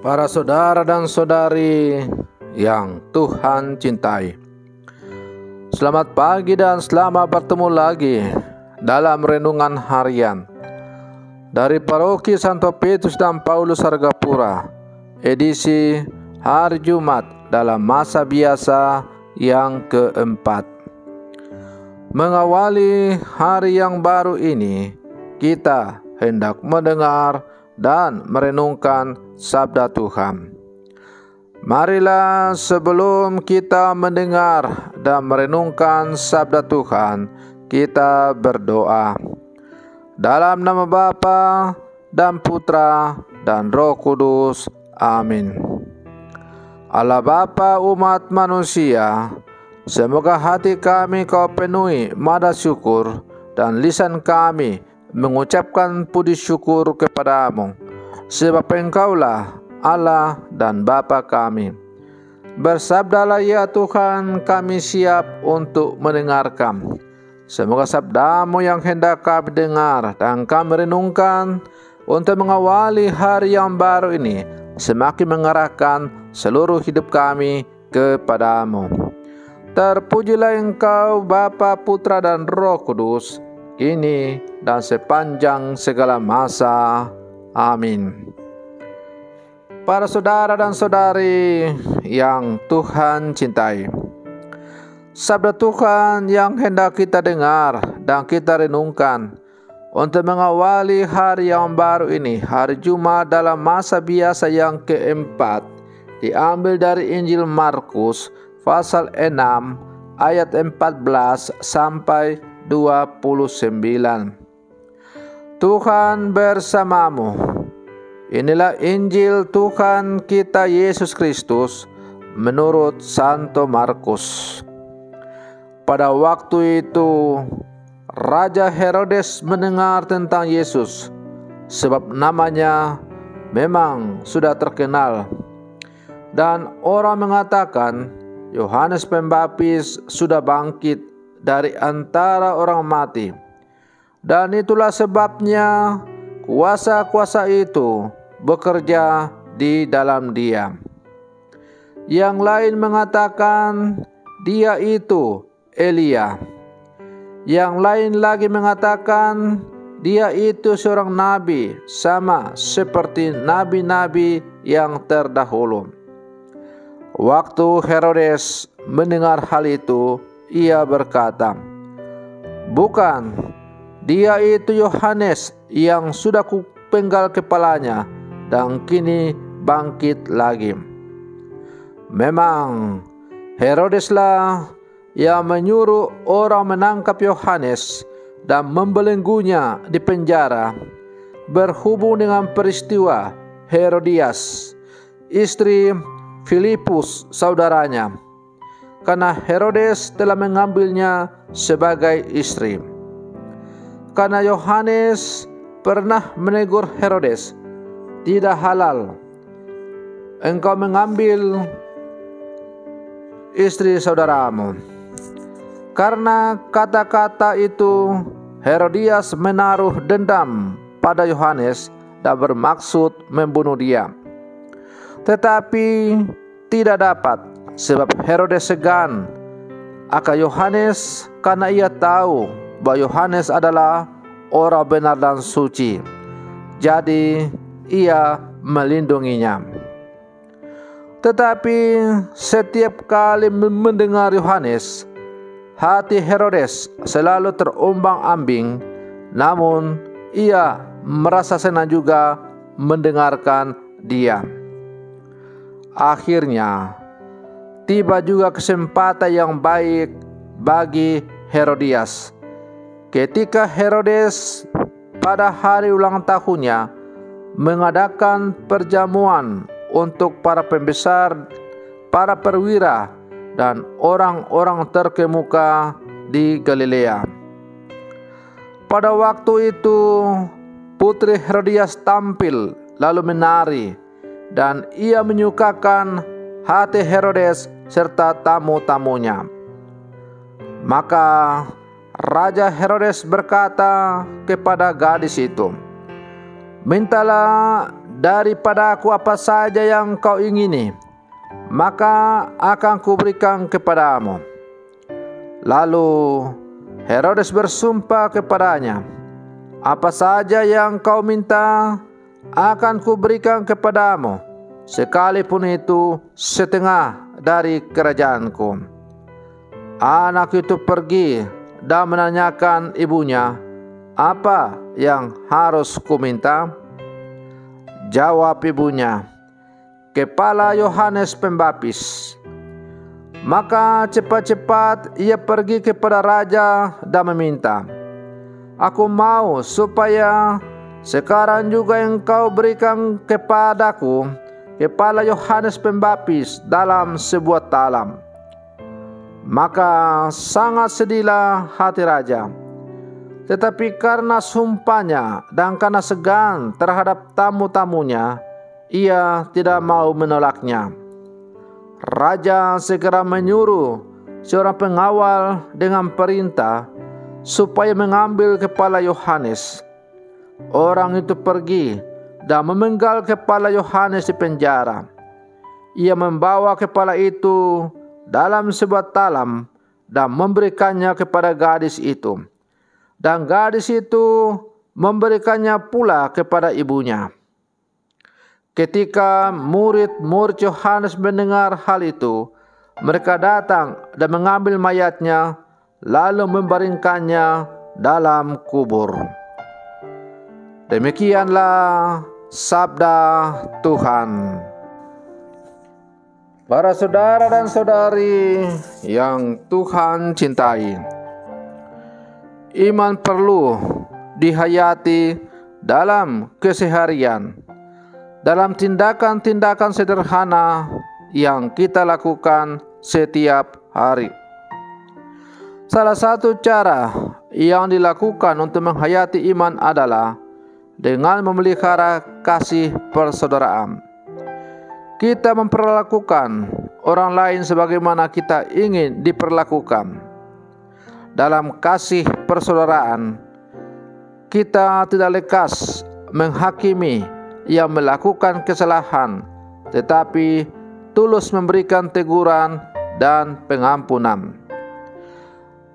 para saudara dan saudari yang Tuhan cintai. Selamat pagi dan selamat bertemu lagi dalam renungan harian dari Paroki Santo Petrus dan Paulus Hargapura, edisi hari Jumat dalam masa biasa yang keempat. Mengawali hari yang baru ini, kita hendak mendengar dan merenungkan sabda Tuhan. Marilah sebelum kita mendengar dan merenungkan sabda Tuhan, kita berdoa. Dalam nama Bapa dan Putra dan Roh Kudus. Amin. Allah Bapa umat manusia, semoga hati kami kau penuhi mada syukur dan lisan kami mengucapkan puji syukur kepadamu, sebab engkaulah Allah dan Bapa kami. Bersabdalah ya Tuhan, kami siap untuk mendengarkan. Semoga sabdamu yang hendak kami dengar dan kami renungkan untuk mengawali hari yang baru ini semakin mengarahkan seluruh hidup kami kepadamu. Terpujilah engkau Bapa, Putra dan Roh Kudus, kini dan sepanjang segala masa. Amin. Para saudara dan saudari yang Tuhan cintai, sabda Tuhan yang hendak kita dengar dan kita renungkan untuk mengawali hari yang baru ini, hari Jumat dalam masa biasa yang keempat, diambil dari Injil Markus pasal 6 ayat 14 sampai 29. Tuhan bersamamu. Inilah Injil Tuhan kita Yesus Kristus menurut Santo Markus. Pada waktu itu, Raja Herodes mendengar tentang Yesus, sebab namanya memang sudah terkenal, dan orang mengatakan Yohanes Pembaptis sudah bangkit dari antara orang mati. Dan itulah sebabnya kuasa-kuasa itu bekerja di dalam dia. Yang lain mengatakan dia itu Elia. Yang lain lagi mengatakan dia itu seorang nabi sama seperti nabi-nabi yang terdahulu. Waktu Herodes mendengar hal itu, ia berkata, "Bukan, dia itu Yohanes yang sudah kupenggal kepalanya dan kini bangkit lagi." Memang Herodeslah yang menyuruh orang menangkap Yohanes dan membelenggunya di penjara berhubung dengan peristiwa Herodias, istri Filipus saudaranya karena Herodes telah mengambilnya sebagai istri. Karena Yohanes pernah menegur Herodes, tidak halal engkau mengambil istri saudaramu. Karena kata-kata itu Herodias menaruh dendam pada Yohanes dan bermaksud membunuh dia. Tetapi tidak dapat sebab Herodes segan akan Yohanes karena ia tahu bahwa Yohanes adalah orang benar dan suci. Jadi ia melindunginya. Tetapi setiap kali mendengar Yohanes, hati Herodes selalu terombang-ambing, namun ia merasa senang juga mendengarkan dia. Akhirnya, tiba juga kesempatan yang baik bagi Herodias. Ketika Herodes pada hari ulang tahunnya mengadakan perjamuan untuk para pembesar, para perwira, dan orang-orang terkemuka di Galilea. Pada waktu itu, putri Herodias tampil lalu menari, dan ia menyukakan hati Herodes serta tamu-tamunya. Maka Raja Herodes berkata kepada gadis itu, Mintalah daripada aku apa saja yang kau ingini, maka akan kuberikan kepadamu. Lalu Herodes bersumpah kepadanya, apa saja yang kau minta akan kuberikan kepadamu, sekalipun itu setengah dari kerajaanku. Anak itu pergi dan menanyakan ibunya, apa yang harus kuminta? Jawab ibunya, kepala Yohanes Pembaptis. Maka cepat-cepat ia pergi kepada raja dan meminta, Aku mau supaya sekarang juga engkau berikan kepadaku kepala Yohanes Pembaptis dalam sebuah talam. Maka sangat sedihlah hati raja. Tetapi karena sumpahnya dan karena segan terhadap tamu-tamunya, ia tidak mau menolaknya. Raja segera menyuruh seorang pengawal dengan perintah supaya mengambil kepala Yohanes. Orang itu pergi dan memenggal kepala Yohanes di penjara. Ia membawa kepala itu dalam sebuah talam dan memberikannya kepada gadis itu dan gadis itu memberikannya pula kepada ibunya. Ketika murid-murid Yohanes mendengar hal itu, mereka datang dan mengambil mayatnya, lalu membaringkannya dalam kubur. Demikianlah sabda Tuhan. Para saudara dan saudari yang Tuhan cintai iman perlu dihayati dalam keseharian, dalam tindakan-tindakan sederhana yang kita lakukan setiap hari. Salah satu cara yang dilakukan untuk menghayati iman adalah dengan memelihara kasih persaudaraan. Kita memperlakukan orang lain sebagaimana kita ingin diperlakukan dalam kasih persaudaraan, kita tidak lekas menghakimi yang melakukan kesalahan, tetapi tulus memberikan teguran dan pengampunan.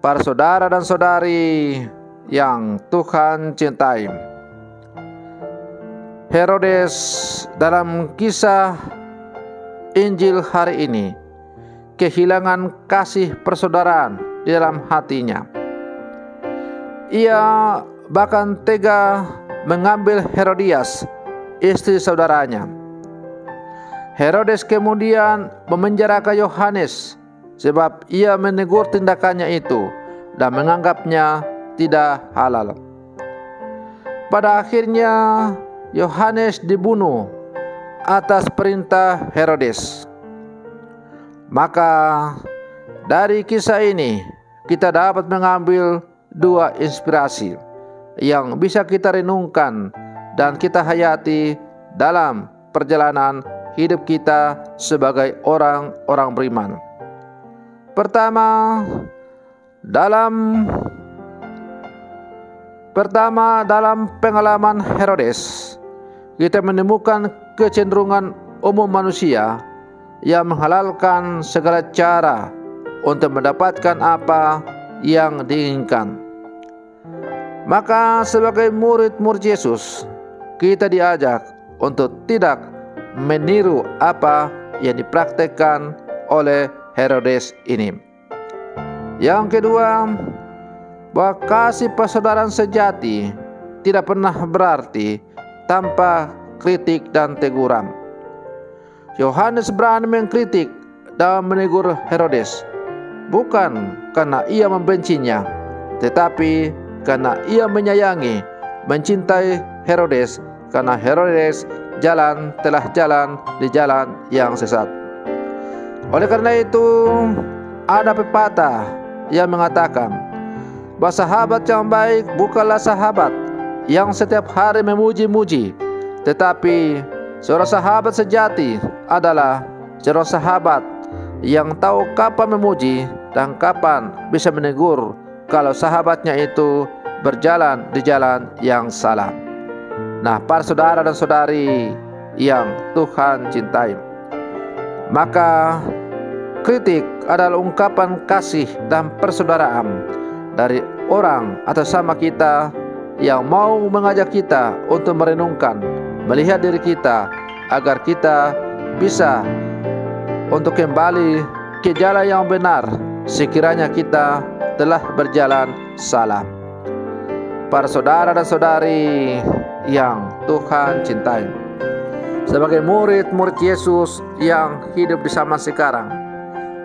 Para saudara dan saudari yang Tuhan cintai, Herodes dalam kisah Injil hari ini kehilangan kasih persaudaraan di dalam hatinya. Ia bahkan tega mengambil Herodias, istri saudaranya. Herodes kemudian memenjarakan Yohanes sebab ia menegur tindakannya itu dan menganggapnya tidak halal. Pada akhirnya Yohanes dibunuh atas perintah Herodes. Maka dari kisah ini, kita dapat mengambil dua inspirasi yang bisa kita renungkan dan kita hayati dalam perjalanan hidup kita sebagai orang-orang beriman. Pertama, dalam pertama dalam pengalaman Herodes, kita menemukan kecenderungan umum manusia yang menghalalkan segala cara untuk mendapatkan apa yang diinginkan. Maka sebagai murid-murid Yesus, kita diajak untuk tidak meniru apa yang dipraktekkan oleh Herodes ini. Yang kedua, bahwa kasih persaudaraan sejati tidak pernah berarti tanpa kritik dan teguran. Yohanes berani mengkritik dan menegur Herodes bukan karena ia membencinya, tetapi karena ia menyayangi, mencintai Herodes, karena Herodes jalan telah jalan di jalan yang sesat. Oleh karena itu, ada pepatah yang mengatakan bahwa sahabat yang baik bukanlah sahabat yang setiap hari memuji-muji, tetapi seorang sahabat sejati adalah seorang sahabat yang tahu kapan memuji dan kapan bisa menegur kalau sahabatnya itu berjalan di jalan yang salah. Nah, para saudara dan saudari yang Tuhan cintai, maka kritik adalah ungkapan kasih dan persaudaraan dari orang atau sama kita yang mau mengajak kita untuk merenungkan, melihat diri kita agar kita bisa untuk kembali ke jalan yang benar sekiranya kita telah berjalan salah. Para saudara dan saudari yang Tuhan cintai. Sebagai murid-murid Yesus yang hidup di zaman sekarang,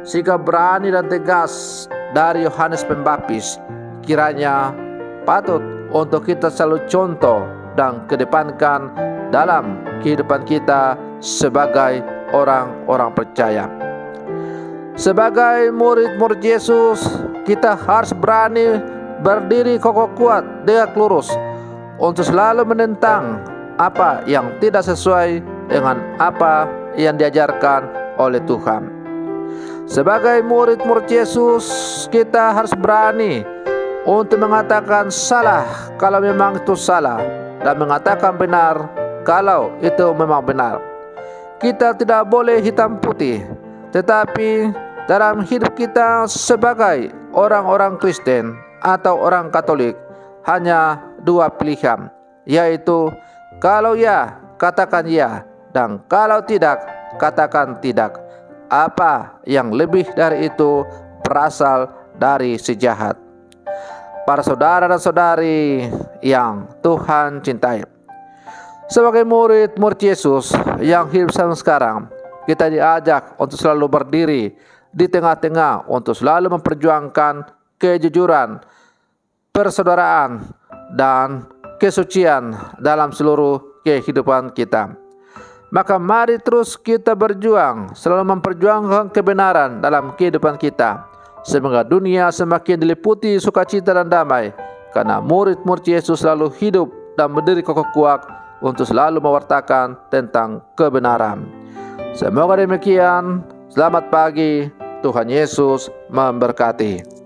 sikap berani dan tegas dari Yohanes Pembaptis kiranya patut untuk kita selalu contoh dan kedepankan dalam kehidupan kita sebagai orang-orang percaya. Sebagai murid-murid Yesus, kita harus berani berdiri kokoh kuat, tegak lurus untuk selalu menentang apa yang tidak sesuai dengan apa yang diajarkan oleh Tuhan. Sebagai murid-murid Yesus, kita harus berani untuk mengatakan salah kalau memang itu salah dan mengatakan benar kalau itu memang benar. Kita tidak boleh hitam putih, tetapi dalam hidup kita sebagai orang-orang Kristen atau orang Katolik hanya dua pilihan, yaitu kalau ya, katakan ya, dan kalau tidak, katakan tidak. Apa yang lebih dari itu berasal dari sejahat. Para saudara dan saudari yang Tuhan cintai. Sebagai murid-murid Yesus yang hidup sekarang, kita diajak untuk selalu berdiri di tengah-tengah untuk selalu memperjuangkan kejujuran, persaudaraan, dan kesucian dalam seluruh kehidupan kita. Maka mari terus kita berjuang, selalu memperjuangkan kebenaran dalam kehidupan kita. Semoga dunia semakin diliputi sukacita dan damai, karena murid-murid Yesus selalu hidup dan berdiri kokoh kuat untuk selalu mewartakan tentang kebenaran. Semoga demikian. Selamat pagi. Tuhan Yesus memberkati.